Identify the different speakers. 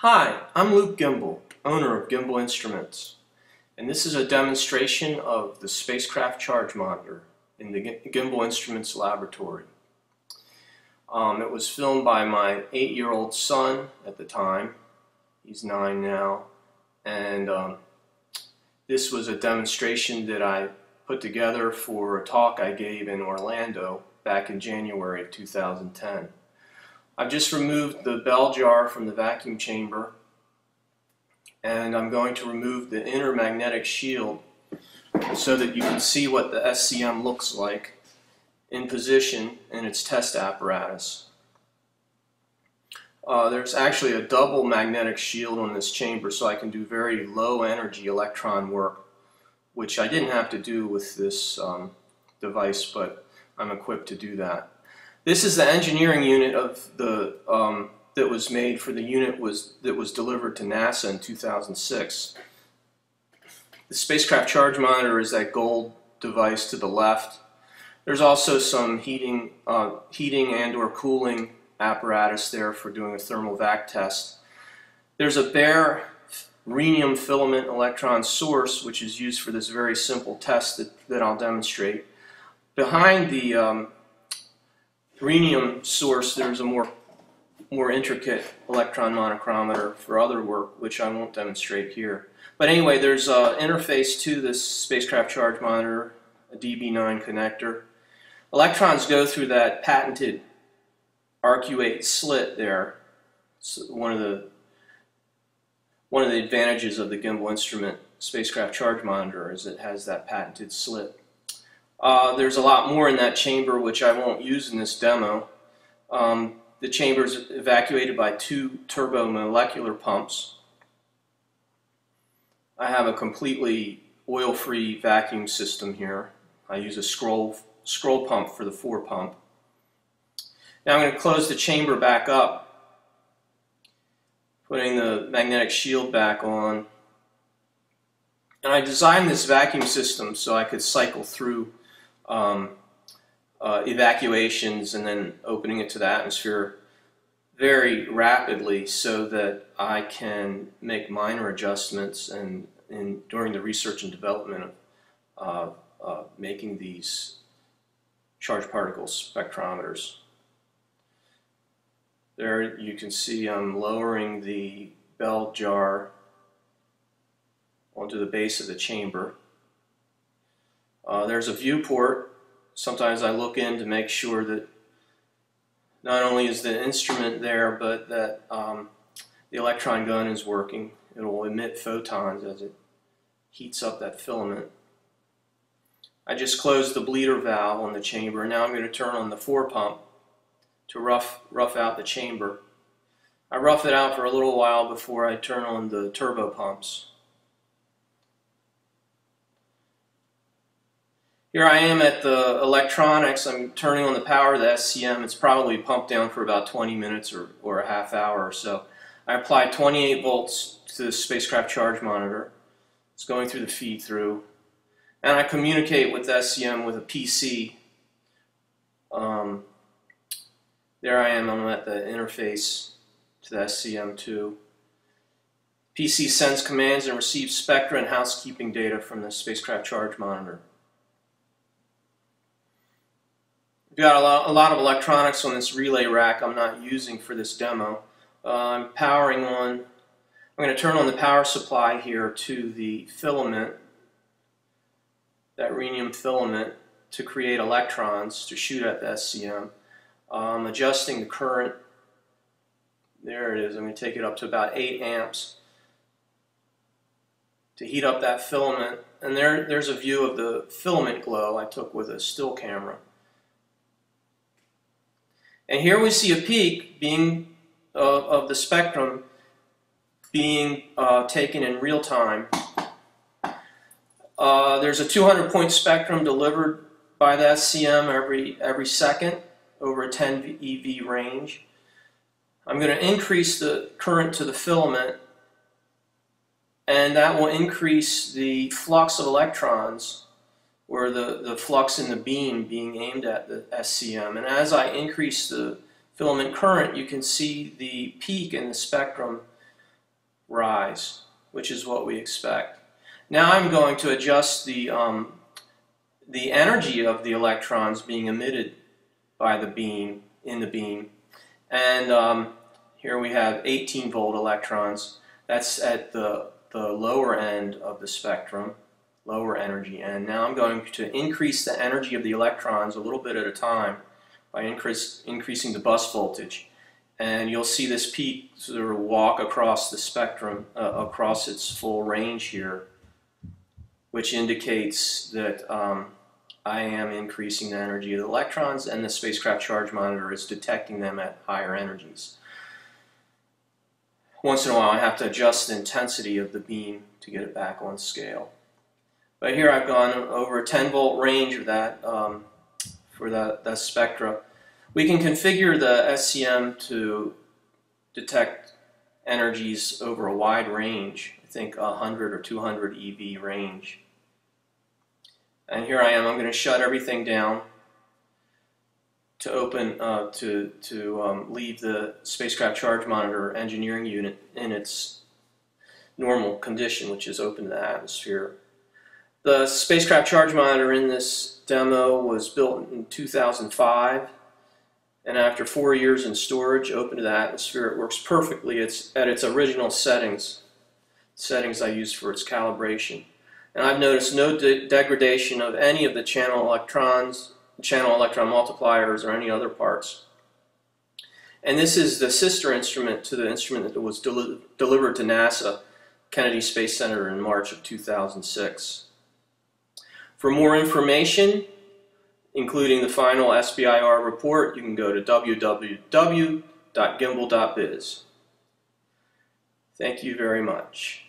Speaker 1: Hi, I'm Luke Goembel, owner of Goembel Instruments, and this is a demonstration of the spacecraft charge monitor in the Goembel Instruments laboratory. Um, it was filmed by my eight-year-old son at the time. He's nine now, and um, this was a demonstration that I put together for a talk I gave in Orlando back in January of 2010. I've just removed the bell jar from the vacuum chamber and I'm going to remove the inner magnetic shield so that you can see what the SCM looks like in position in its test apparatus. Uh, there's actually a double magnetic shield on this chamber so I can do very low energy electron work which I didn't have to do with this um, device but I'm equipped to do that. This is the engineering unit of the um, that was made for the unit was that was delivered to NASA in 2006. The spacecraft charge monitor is that gold device to the left. There's also some heating, uh, heating and or cooling apparatus there for doing a thermal vac test. There's a bare rhenium filament electron source which is used for this very simple test that, that I'll demonstrate. Behind the um, rhenium source, there's a more more intricate electron monochromator for other work, which I won't demonstrate here. But anyway, there's an interface to this spacecraft charge monitor, a DB9 connector. Electrons go through that patented arcuate slit there. It's one of the one of the advantages of the Goembel instrument spacecraft charge monitor is it has that patented slit. Uh, there's a lot more in that chamber which I won't use in this demo. Um, the chamber is evacuated by two turbomolecular pumps. I have a completely oil-free vacuum system here. I use a scroll, scroll pump for the fore pump. Now I'm going to close the chamber back up, putting the magnetic shield back on. And I designed this vacuum system so I could cycle through um, uh, evacuations and then opening it to the atmosphere very rapidly so that I can make minor adjustments and in, during the research and development of uh, uh, making these charged particle spectrometers. There you can see I'm lowering the bell jar onto the base of the chamber. Uh, there's a viewport. Sometimes I look in to make sure that not only is the instrument there, but that um, the electron gun is working. It will emit photons as it heats up that filament. I just closed the bleeder valve on the chamber. Now I'm going to turn on the fore pump to rough, rough out the chamber. I rough it out for a little while before I turn on the turbo pumps. Here I am at the electronics. I'm turning on the power of the SCM. It's probably pumped down for about 20 minutes or, or a half hour or so. I applied 28 volts to the spacecraft charge monitor. It's going through the feed through. And I communicate with the SCM with a PC. Um, there I am. I'm at the interface to the SCM2. PC sends commands and receives spectra and housekeeping data from the spacecraft charge monitor. We've got a lot, a lot of electronics on this relay rack I'm not using for this demo. Uh, I'm powering on, I'm going to turn on the power supply here to the filament, that rhenium filament, to create electrons to shoot at the SCM. I'm adjusting the current, there it is, I'm going to take it up to about 8 amps to heat up that filament. And there, there's a view of the filament glow I took with a still camera. And here we see a peak being uh, of the spectrum being uh, taken in real time. Uh, there's a 200 point spectrum delivered by the SCM every, every second over a 10 eV range. I'm going to increase the current to the filament and that will increase the flux of electrons or the, the flux in the beam being aimed at the SCM. And as I increase the filament current, you can see the peak in the spectrum rise, which is what we expect. Now I'm going to adjust the, um, the energy of the electrons being emitted by the beam, in the beam. And um, here we have 18 volt electrons. That's at the, the lower end of the spectrum, lower energy end. Now I'm going to increase the energy of the electrons a little bit at a time by increase, increasing the bus voltage. And you'll see this peak sort of walk across the spectrum, uh, across its full range here, which indicates that um, I am increasing the energy of the electrons and the spacecraft charge monitor is detecting them at higher energies. Once in a while I have to adjust the intensity of the beam to get it back on scale. But here I've gone over a 10 volt range of that um, for that, that spectra. We can configure the SCM to detect energies over a wide range, I think 100 or 200 eV range. And here I am, I'm going to shut everything down to open, uh, to, to um, leave the spacecraft charge monitor engineering unit in its normal condition, which is open to the atmosphere. The spacecraft charge monitor in this demo was built in 2005 and after four years in storage, open to the atmosphere, it works perfectly. It's at its original settings, settings I used for its calibration. And I've noticed no de degradation of any of the channel electrons, channel electron multipliers, or any other parts. And this is the sister instrument to the instrument that was deli delivered to NASA Kennedy Space Center in March of 2006. For more information, including the final SBIR report, you can go to www.goembel.biz. Thank you very much.